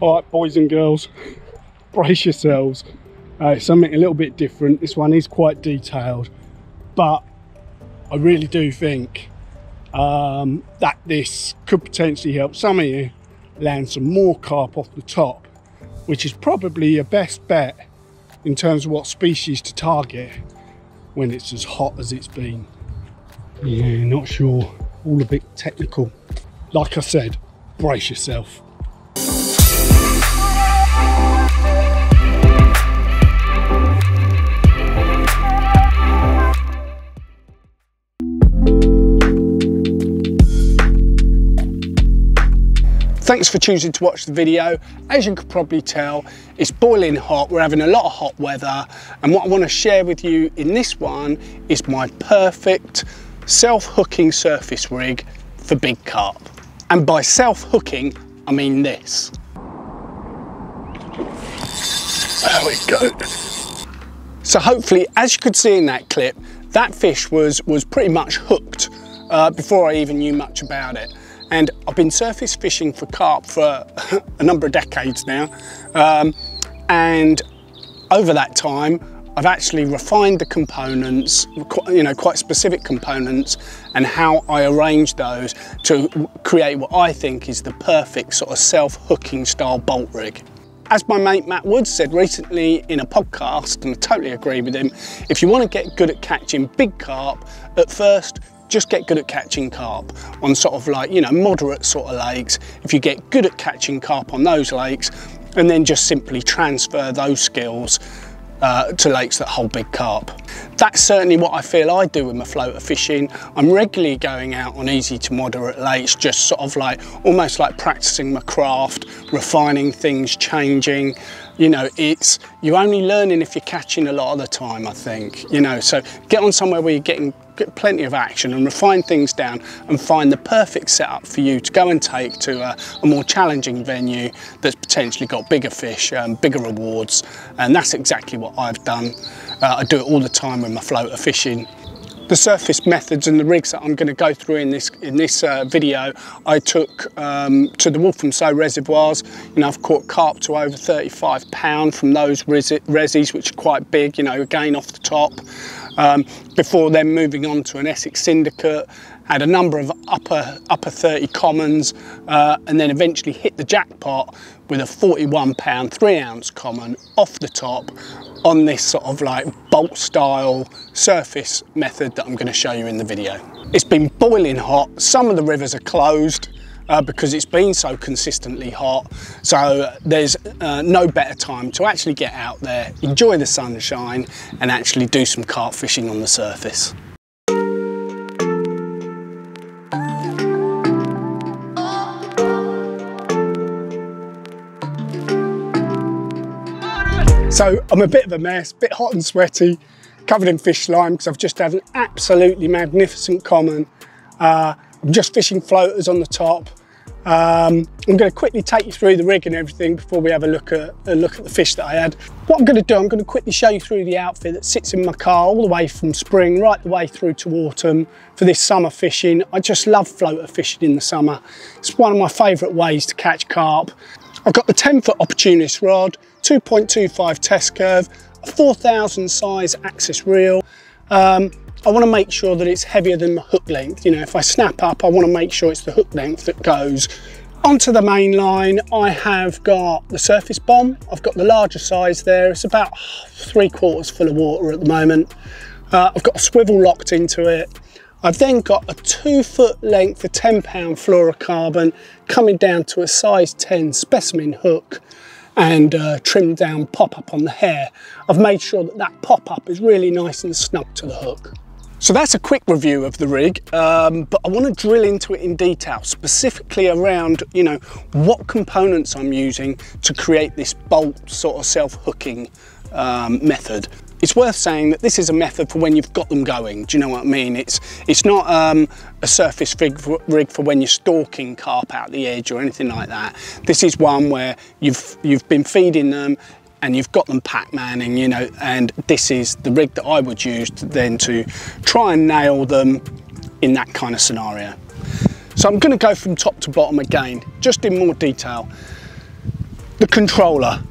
All right, boys and girls, brace yourselves. Uh, something a little bit different. This one is quite detailed, but I really do think um, that this could potentially help some of you land some more carp off the top, which is probably your best bet in terms of what species to target when it's as hot as it's been. Yeah, not sure. All a bit technical. Like I said, brace yourself. Thanks for choosing to watch the video. As you could probably tell, it's boiling hot. We're having a lot of hot weather. And what I want to share with you in this one is my perfect self-hooking surface rig for big carp. And by self-hooking, I mean this. There we go. So hopefully, as you could see in that clip, that fish was, was pretty much hooked uh, before I even knew much about it. And I've been surface fishing for carp for a number of decades now. Um, and over that time, I've actually refined the components, you know, quite specific components and how I arrange those to create what I think is the perfect sort of self-hooking style bolt rig. As my mate Matt Woods said recently in a podcast, and I totally agree with him, if you want to get good at catching big carp, at first just get good at catching carp on sort of like, you know, moderate sort of lakes. If you get good at catching carp on those lakes, and then just simply transfer those skills uh, to lakes that hold big carp. That's certainly what I feel I do with my floater fishing. I'm regularly going out on easy to moderate lakes, just sort of like, almost like practicing my craft, refining things, changing, you know, it's, you're only learning if you're catching a lot of the time, I think, you know, so get on somewhere where you're getting plenty of action and refine things down and find the perfect setup for you to go and take to a, a more challenging venue that's potentially got bigger fish, um, bigger rewards, and that's exactly what I've done. Uh, I do it all the time with my floater fishing the surface methods and the rigs that I'm going to go through in this in this uh, video, I took um, to the Walthamstow reservoirs. You know, I've caught carp to over 35 pound from those resis, which are quite big. You know, again off the top. Um, before then, moving on to an Essex syndicate, had a number of upper upper 30 commons, uh, and then eventually hit the jackpot with a 41 pound three ounce common off the top on this sort of like bolt style surface method that I'm going to show you in the video. It's been boiling hot, some of the rivers are closed uh, because it's been so consistently hot so there's uh, no better time to actually get out there, enjoy the sunshine and actually do some carp fishing on the surface. So I'm a bit of a mess, bit hot and sweaty, covered in fish slime because I've just had an absolutely magnificent common. Uh, I'm just fishing floaters on the top. Um, I'm going to quickly take you through the rig and everything before we have a look at a look at the fish that I had. What I'm going to do, I'm going to quickly show you through the outfit that sits in my car all the way from spring right the way through to autumn for this summer fishing. I just love floater fishing in the summer. It's one of my favourite ways to catch carp. I've got the 10 foot opportunist rod, 2.25 test curve, a 4000 size axis reel. Um, I want to make sure that it's heavier than the hook length. You know, if I snap up, I want to make sure it's the hook length that goes. Onto the main line, I have got the surface bomb. I've got the larger size there. It's about three quarters full of water at the moment. Uh, I've got a swivel locked into it. I've then got a two foot length of 10 pound fluorocarbon coming down to a size 10 specimen hook and uh, trimmed down pop-up on the hair. I've made sure that that pop-up is really nice and snug to the hook. So that's a quick review of the rig, um, but I want to drill into it in detail, specifically around, you know, what components I'm using to create this bolt sort of self-hooking um, method. It's worth saying that this is a method for when you've got them going. Do you know what I mean? It's it's not um, a surface rig for, rig for when you're stalking carp out the edge or anything like that. This is one where you've you've been feeding them and you've got them Pac-Manning, you know, and this is the rig that I would use to then to try and nail them in that kind of scenario. So I'm going to go from top to bottom again, just in more detail. The controller.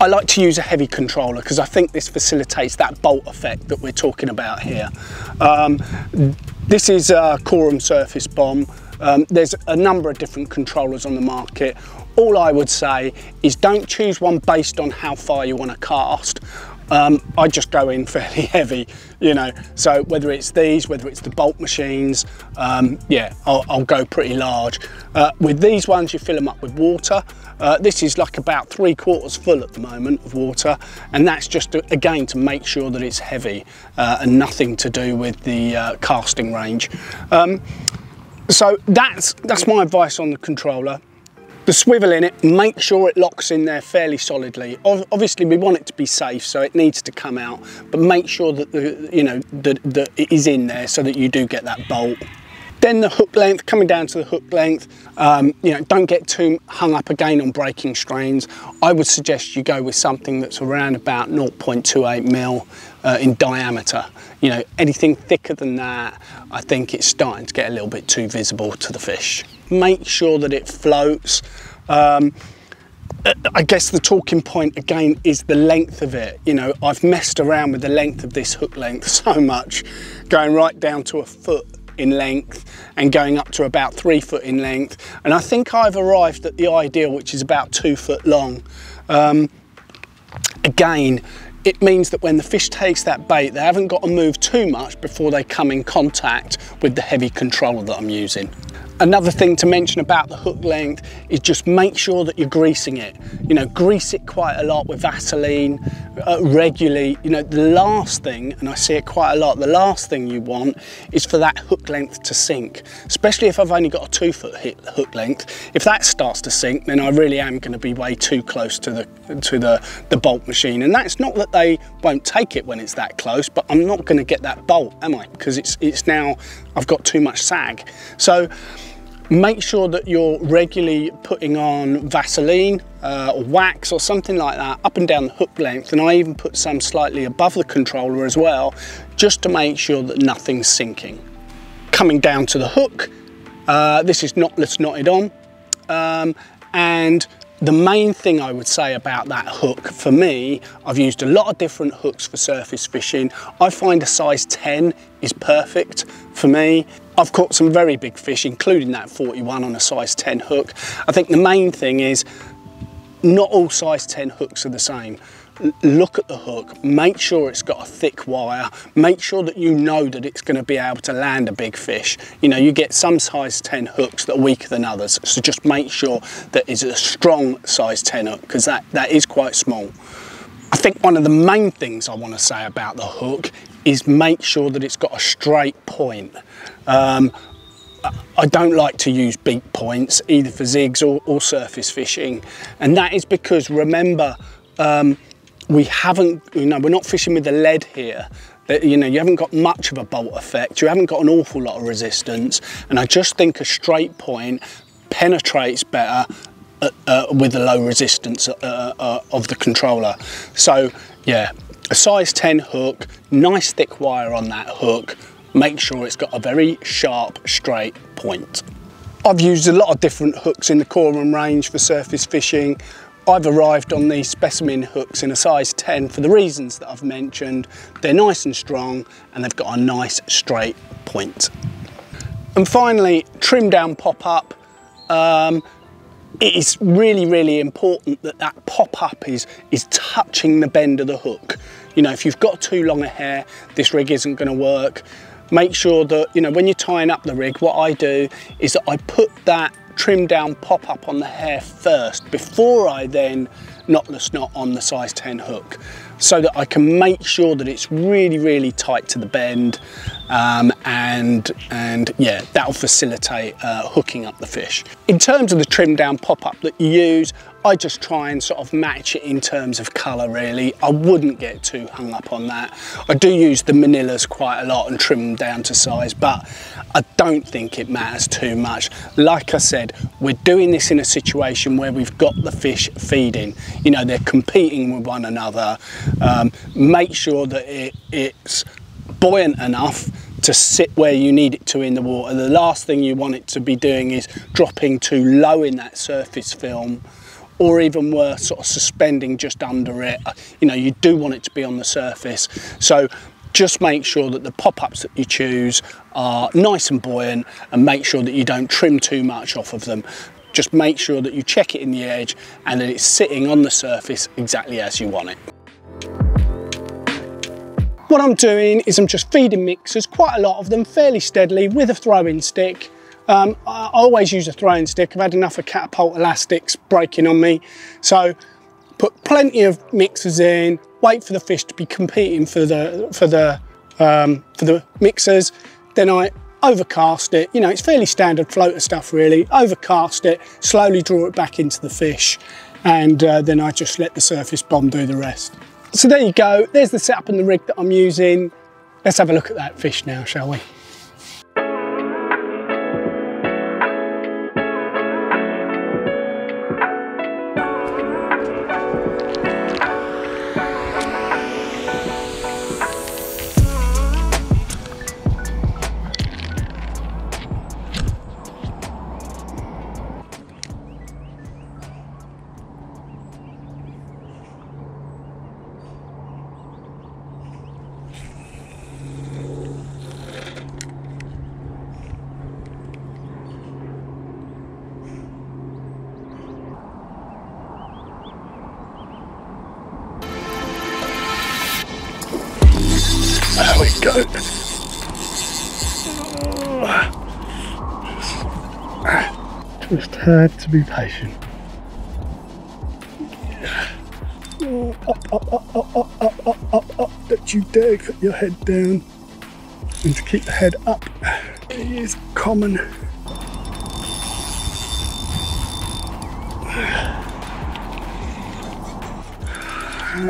I like to use a heavy controller because I think this facilitates that bolt effect that we're talking about here. Um, this is a Korum Surface Bomb. Um, there's a number of different controllers on the market. All I would say is don't choose one based on how far you want to cast. Um, I just go in fairly heavy, you know, so whether it's these, whether it's the bolt machines, um, yeah, I'll, I'll, go pretty large. Uh, with these ones, you fill them up with water. Uh, this is like about three quarters full at the moment of water, and that's just, to, again, to make sure that it's heavy uh, and nothing to do with the uh, casting range. Um, so that's, that's my advice on the controller the swivel in it, make sure it locks in there fairly solidly. Obviously we want it to be safe, so it needs to come out, but make sure that the, you know, that, that it is in there so that you do get that bolt. Then the hook length, coming down to the hook length, um, you know, don't get too hung up again on breaking strains. I would suggest you go with something that's around about 0.28 mil uh, in diameter. You know, anything thicker than that, I think it's starting to get a little bit too visible to the fish. Make sure that it floats. Um, I guess the talking point again is the length of it. You know, I've messed around with the length of this hook length so much, going right down to a foot in length and going up to about three foot in length. And I think I've arrived at the ideal, which is about two foot long. Um, again, it means that when the fish takes that bait, they haven't got to move too much before they come in contact with the heavy controller that I'm using. Another thing to mention about the hook length is just make sure that you're greasing it. You know, grease it quite a lot with Vaseline uh, regularly. You know, the last thing, and I see it quite a lot, the last thing you want is for that hook length to sink, especially if I've only got a two foot hook length. If that starts to sink, then I really am going to be way too close to the, to the, the bolt machine. And that's not that they won't take it when it's that close, but I'm not going to get that bolt, am I? Because it's, it's now, I've got too much sag. So Make sure that you're regularly putting on Vaseline uh, or wax or something like that up and down the hook length and I even put some slightly above the controller as well just to make sure that nothing's sinking. Coming down to the hook, uh, this is knotless knotted on um, and the main thing I would say about that hook, for me, I've used a lot of different hooks for surface fishing. I find a size 10 is perfect for me. I've caught some very big fish, including that 41 on a size 10 hook. I think the main thing is not all size 10 hooks are the same look at the hook, make sure it's got a thick wire, make sure that you know that it's going to be able to land a big fish. You know, you get some size 10 hooks that are weaker than others, so just make sure that it's a strong size 10 hook because that, that is quite small. I think one of the main things I want to say about the hook is make sure that it's got a straight point. Um, I don't like to use beak points either for zigs or, or surface fishing and that is because remember um, we haven't, you know, we're not fishing with the lead here. That, you know, you haven't got much of a bolt effect. You haven't got an awful lot of resistance. And I just think a straight point penetrates better uh, uh, with the low resistance uh, uh of the controller. So yeah, a size 10 hook, nice thick wire on that hook. Make sure it's got a very sharp, straight point. I've used a lot of different hooks in the Korum range for surface fishing. I've arrived on these specimen hooks in a size 10 for the reasons that I've mentioned. They're nice and strong and they've got a nice straight point. And finally, trim down pop-up. Um, it is really, really important that that pop-up is, is touching the bend of the hook. You know, if you've got too long a hair, this rig isn't gonna work. Make sure that, you know, when you're tying up the rig, what I do is that I put that trim down pop up on the hair first before I then knot on the size 10 hook so that I can make sure that it's really, really tight to the bend um, and, and yeah, that'll facilitate uh, hooking up the fish. In terms of the trim down pop-up that you use, I just try and sort of match it in terms of colour really. I wouldn't get too hung up on that. I do use the manillas quite a lot and trim them down to size, but I don't think it matters too much. Like I said, we're doing this in a situation where we've got the fish feeding. You know, they're competing with one another. Um, make sure that it, it's buoyant enough to sit where you need it to in the water. The last thing you want it to be doing is dropping too low in that surface film or even worse, sort of suspending just under it. Uh, you know, you do want it to be on the surface. So just make sure that the pop-ups that you choose are nice and buoyant and make sure that you don't trim too much off of them. Just make sure that you check it in the edge and that it's sitting on the surface exactly as you want it. What I'm doing is I'm just feeding mixers, quite a lot of them, fairly steadily with a throwing stick. Um, I always use a throwing stick. I've had enough of catapult elastics breaking on me. So put plenty of mixers in, wait for the fish to be competing for the, for the, um, for the mixers. Then I overcast it. You know, it's fairly standard floater stuff really. Overcast it, slowly draw it back into the fish. And uh, then I just let the surface bomb do the rest. So there you go, there's the setup and the rig that I'm using. Let's have a look at that fish now, shall we? Just had to be patient. Up, up, up, up, up, up, up, up, up. Don't you dare put your head down. And to keep the head up is common.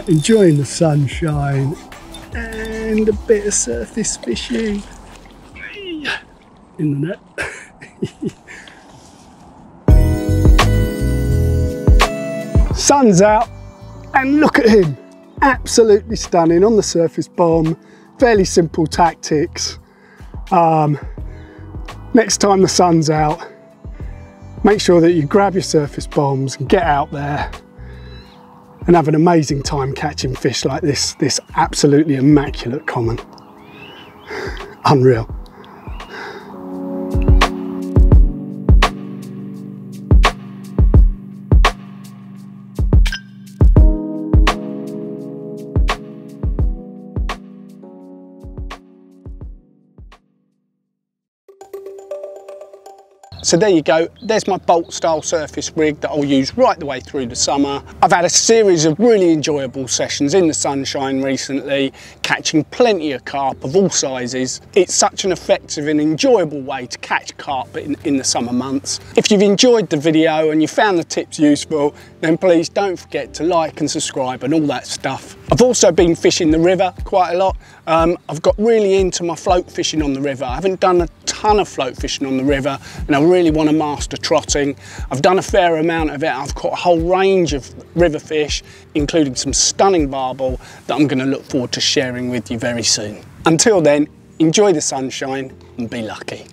Enjoying the sunshine and a bit of surface fishing in the net. Sun's out and look at him. Absolutely stunning on the surface bomb. Fairly simple tactics. Um, next time the sun's out, make sure that you grab your surface bombs and get out there and have an amazing time catching fish like this, this absolutely immaculate common. Unreal. So there you go, there's my bolt style surface rig that I'll use right the way through the summer. I've had a series of really enjoyable sessions in the sunshine recently, catching plenty of carp of all sizes. It's such an effective and enjoyable way to catch carp in, in the summer months. If you've enjoyed the video and you found the tips useful, then please don't forget to like and subscribe and all that stuff. I've also been fishing the river quite a lot. Um, I've got really into my float fishing on the river. I haven't done a ton of float fishing on the river and I really want to master trotting. I've done a fair amount of it. I've caught a whole range of river fish, including some stunning barbel that I'm going to look forward to sharing with you very soon. Until then, enjoy the sunshine and be lucky.